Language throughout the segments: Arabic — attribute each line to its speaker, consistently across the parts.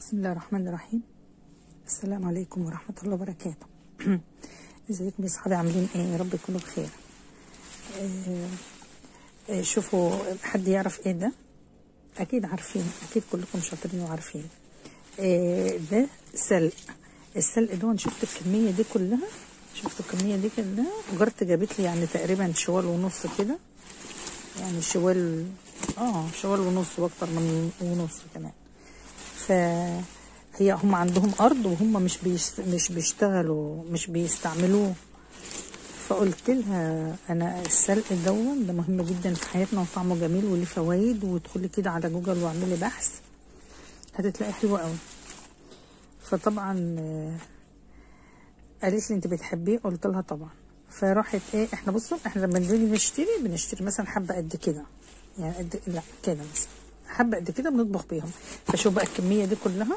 Speaker 1: بسم الله الرحمن الرحيم السلام عليكم ورحمة الله وبركاته ازيكم يا صحابي؟ عاملين إيه؟ يا رب يكونوا بخير. آه، آه، شوفوا حد يعرف إيه ده؟ أكيد عارفين أكيد كلكم شاطرين وعارفين. آه، ده سلق السلق ده شفت الكمية دي كلها. شفتوا الكمية دي كلها. جارتي جابت لي يعني تقريبا شوال ونص كده. يعني شوال آه شوال ونص وأكتر من ونص كمان. فهي هم عندهم أرض وهم مش مش بيشتغلوا مش بيستعملوه. فقلت لها أنا السلق دون ده مهم جدا في حياتنا وطعمه جميل وليه فوائد وادخلي كده على جوجل واعملي بحث هتتلاقي حلوة قوي فطبعا قالت لي أنت بتحبيه؟ قلت لها طبعا. فراحت إيه إحنا بصوا إحنا لما نيجي نشتري بنشتري مثلا حبة قد كده. يعني قد لا كده مثلا. حبة قد كده بنطبخ بيهم. فشوف بقى الكمية دي كلها.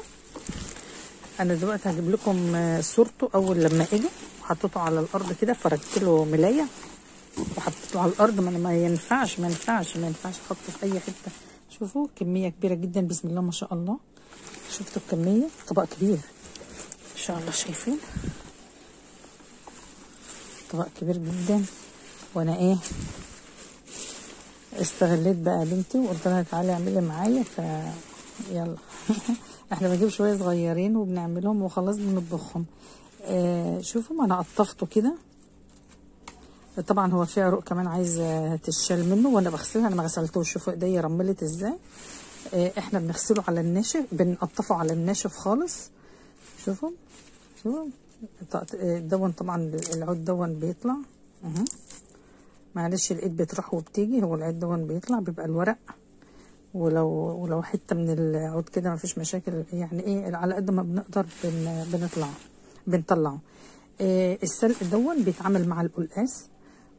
Speaker 1: أنا دلوقتي هجيب لكم آه، صورته أول لما أجي. وحطيته على الأرض كده فردت له ملاية. وحطيته على الأرض ما, ما ينفعش ما ينفعش ما ينفعش أحطه في أي حتة. شوفوا كمية كبيرة جدا. بسم الله ما شاء الله. شفتوا الكمية؟ طبق كبير. ان شاء الله شايفين. طبق كبير جدا. وأنا إيه؟ استغليت بقى بنتي وقلت لها تعالي اعملي معايا ف يلا. إحنا بنجيب شوية صغيرين وبنعملهم وخلاص بنطبخهم. آه شوفوا ما أنا قطفته كده. طبعا هو في عروق كمان عايزة تشال منه وأنا بغسلها أنا ما غسلتوش. شوفوا ايديا رملت إزاي. آه إحنا بنغسله على الناشف بنقطفه على الناشف خالص. شوفوا. شوفوا. آه، دون طبعا العود دون بيطلع. اهو معلش الايد بتروح وبتيجي هو العود دون بيطلع بيبقى الورق. ولو ولو حتة من العود كده ما فيش مشاكل. يعني إيه على قد ما بنقدر بن بنطلع بنطلعه. إيه السلق دون بيتعامل مع القلقاس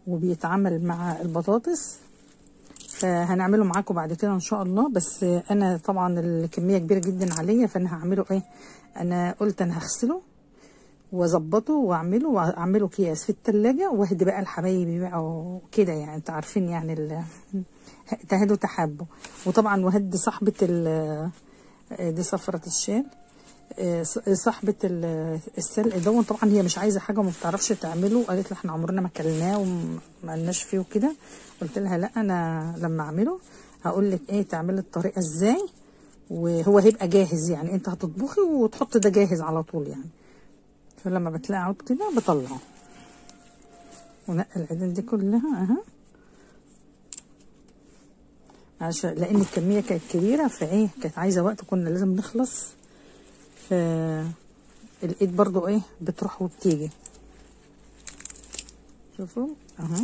Speaker 1: وبيتعامل مع البطاطس. فهنعمله معاكم بعد كده إن شاء الله. بس أنا طبعا الكمية كبيرة جدا عليا فأنا هعمله إيه؟ أنا قلت أنا هغسله. واظبطه واعمله واعمله اكياس في التلاجة واهدي بقى لحبايبي بقى وكده يعني أنتوا عارفين يعني ال تهدوا تحبوا وطبعا وهدي صاحبة ال دي صفرة الشال آه، صاحبة ال- السلق دون طبعا هي مش عايزة حاجة وما بتعرفش تعمله. قالت لي إحنا عمرنا ما اكلناه وما قلناش فيه وكده. قلت لها لا أنا لما أعمله هقول لك إيه تعملي الطريقة إزاي وهو هيبقى جاهز يعني. أنت هتطبخي وتحط ده جاهز على طول يعني. فلما بتلاقي عود كده بطلعه. ونقي العيدان دي كلها أها. عشان لأن الكمية كانت كبيرة فإيه كانت عايزة وقت كنا لازم نخلص. ف الايد برضو إيه بتروح وبتيجي. شوفوا اهو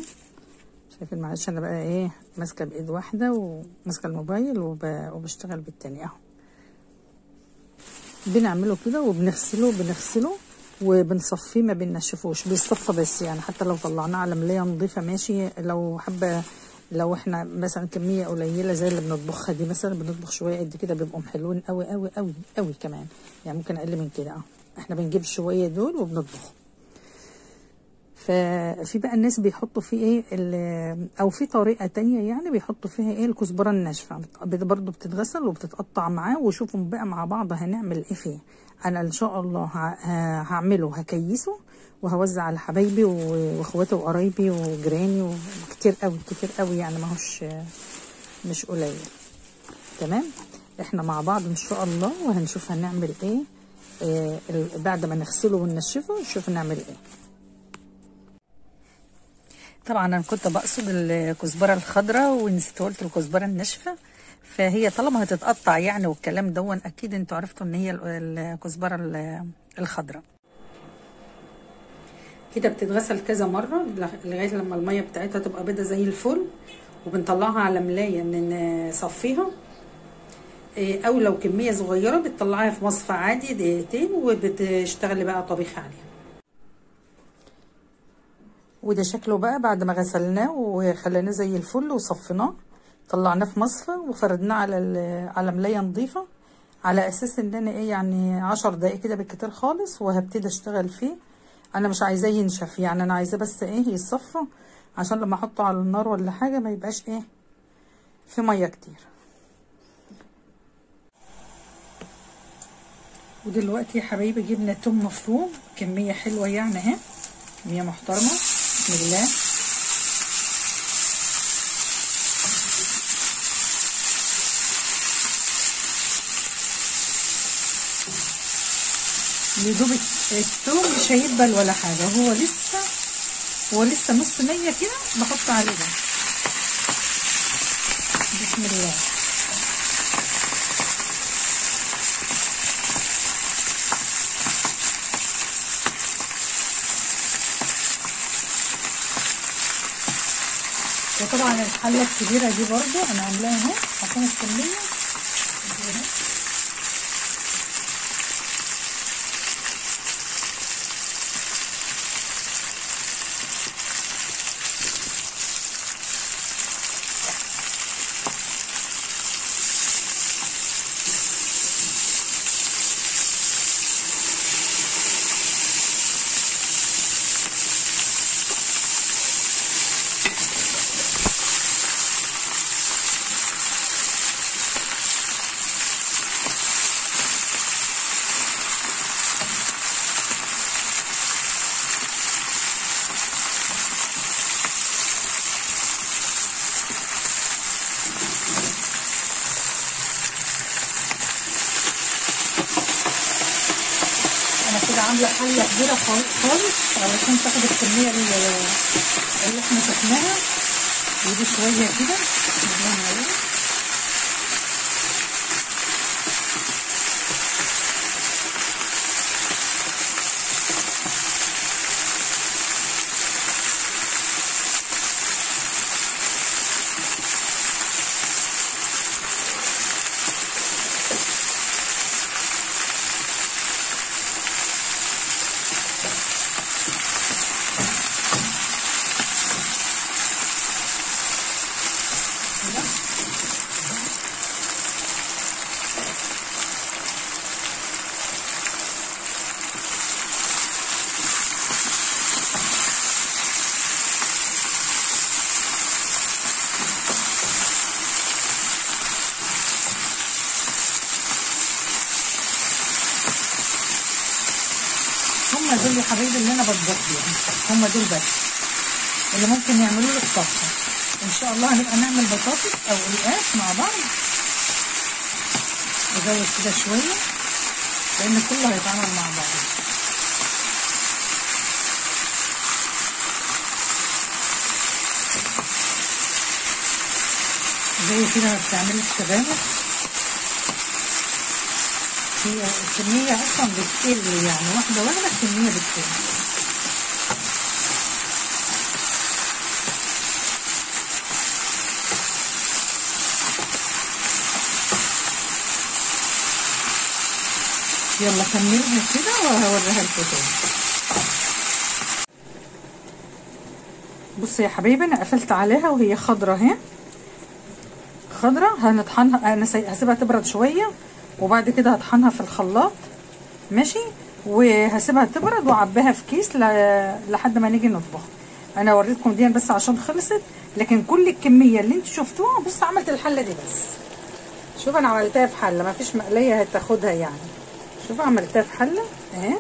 Speaker 1: شايفين معلش أنا بقى إيه ماسكة بإيد واحدة وماسكة الموبايل وب... وبشتغل بالتاني أهو. بنعمله كده وبنغسله بنغسله. وبنصفيه ما بننشفوش بيصفى بس يعني حتى لو طلعناه على ملاية نظيفة ماشي لو حابه لو إحنا مثلا كمية قليلة زي اللي بنطبخها دي مثلا بنطبخ شوية قد كده بيبقوا حلوين قوي قوي قوي قوي كمان. يعني ممكن أقل من كده آه. إحنا بنجيب شوية دول وبنطبخهم ففي بقى الناس بيحطوا فيه إيه أو في طريقة تانية يعني بيحطوا فيها إيه الكزبرة الناشفة. برضه بتتغسل وبتتقطع معاه وشوفوا بقى مع بعض هنعمل إيه فيه. أنا إن شاء الله هعمله هكيسه وهوزع على حبايبي واخواتي وقرايبي وجيراني وكتير قوي كتير قوي يعني ماهوش مش قليل. تمام؟ إحنا مع بعض إن شاء الله وهنشوف هنعمل إيه آه بعد ما نغسله وننشفه نشوف نعمل إيه. طبعا أنا كنت بقصد الكزبرة الخضراء ونسيت قلت الكزبرة الناشفة. فهي طالما هتتقطع يعني والكلام دون أكيد أنتوا عرفتوا إن هي ال- الكزبرة ال- الخضراء. كده بتتغسل كذا مرة لغاية لما المية بتاعتها تبقى بيضة زي الفل. وبنطلعها على ملاية نصفيها إيه، أو لو كمية صغيرة بتطلعيها في مصفى عادي دقيقتين وبتشتغلي بقى طبيخ عليها. وده شكله بقى بعد ما غسلناه وخليناه زي الفل وصفيناه. طلعناه في مصفى وفردناه على على ملاية نظيفة على أساس إن أنا إيه يعني عشر دقايق كده بالكتير خالص وهبتدي أشتغل فيه. أنا مش عايزاه ينشف يعني أنا عايزاه بس إيه يصفى عشان لما أحطه على النار ولا حاجة ما يبقاش إيه في مية كتير. ودلوقتي يا حبايبي جبنا توم مفروم كمية حلوة يعني أهي كمية محترمة بسم الله. يدوب التوم مش هيدبل ولا حاجة. هو لسه هو لسه نص نية كده بحط عليه ده. بسم الله. وطبعا الحلة الكبيرة دي برضو أنا عاملاها أهو عشان الكمية أنا كده عاملة حله كبيرة خالص علشان تاخد الكمية اللي إحنا شفناها ودي شوية كده دول يا حبايبي اللي أنا بطبخ بيهم. هم دول بس. اللي ممكن يعملوا لك طبخه إن شاء الله هنبقى نعمل بطاطس أو قلقاس مع بعض. نزود كده شوية. لأن كله هيتعمل مع بعض زي كده ما السبانخ. هي الكمية أصلا بتقل يعني واحدة واحدة الكمية بتقل يلا كملها كده وهوريها لكم تاني. بصي يا حبايبي أنا قفلت عليها وهي خضرة أهي. خضرة هنطحنها أنا هسيبها تبرد شوية. وبعد كده هطحنها في الخلاط ماشي؟ وهسيبها تبرد وأعبيها في كيس لحد ما نيجي نطبخ. أنا وريتكم دي بس عشان خلصت لكن كل الكمية اللي أنتوا شفتوها بص عملت الحلة دي بس. شوف أنا عملتها في حلة ما فيش مقلية هتاخدها يعني. شوف عملتها في حلة أهي.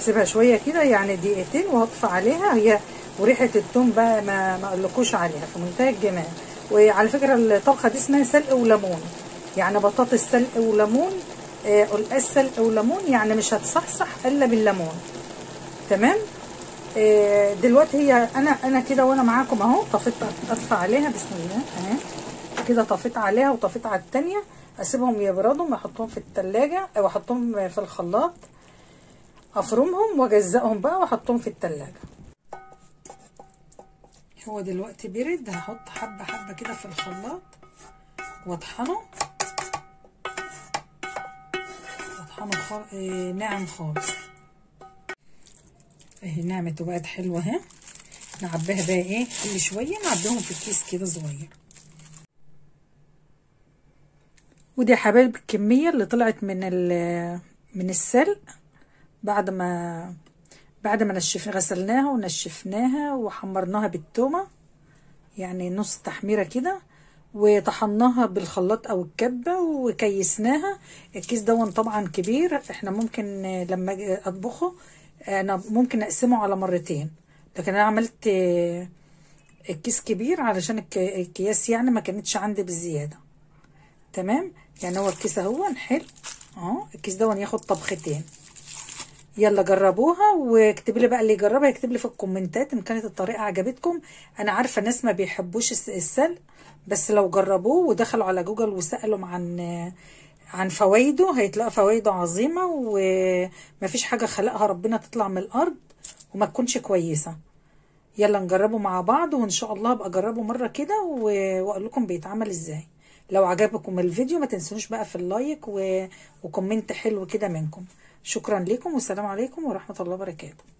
Speaker 1: هسيبها شوية كده يعني دقيقتين وهطفي عليها. هي وريحة التوم بقى ما ما أقولكوش عليها في منتهى الجمال. وعلى فكرة الطبخة دي اسمها سلق وليمون. يعني بطاطس سلق وليمون قلقاس سلق وليمون يعني مش هتصحصح إلا بالليمون. تمام؟ آه دلوقتي هي أنا أنا كده وأنا معاكم أهو طفيت اطفي عليها بسم الله أهي. كده طفيت عليها وطفيت على التانية. أسيبهم يبردوا واحطهم في التلاجة أو احطهم في الخلاط أفرمهم واجزئهم بقى وأحطهم في التلاجة. هو دلوقتي برد هحط حبة حبة كده في الخلاط وأطحنه. اطحنه خال... إيه ناعم خالص. اهي نعمت وبقت حلوة اهي نعبيها بقى إيه كل شوية نعبيهم في كيس كده صغير. ودي يا حبايب الكمية اللي طلعت من من السلق. بعد ما بعد ما نشف غسلناها ونشفناها وحمرناها بالتومة. يعني نص تحميرة كده. وطحناها بالخلاط أو الكبة وكيسناها. الكيس دون طبعا كبير. إحنا ممكن لما أجي أطبخه أنا ممكن أقسمه على مرتين. لكن أنا عملت الكيس كبير علشان الك- الكياس يعني ما كانتش عندي بالزيادة. تمام؟ يعني هو الكيس أهو حلو أهو الكيس دوت ياخد طبختين. يلا جربوها واكتبي لي بقى اللي يجربها يكتب لي في الكومنتات إن كانت الطريقة عجبتكم. أنا عارفة ناس ما بيحبوش الس- السلق بس لو جربوه ودخلوا على جوجل وسألوا عن عن فوائده هيتلاقوا فوائده عظيمة ومفيش حاجة خلقها ربنا تطلع من الأرض وما تكونش كويسة. يلا نجربه مع بعض وإن شاء الله أبقى أجربه مرة كده وأقول لكم بيتعمل إزاي. لو عجبكم الفيديو ما تنسونوش بقى في ال like و... و comment حلو كده منكم. شكرا لكم والسلام عليكم ورحمة الله وبركاته.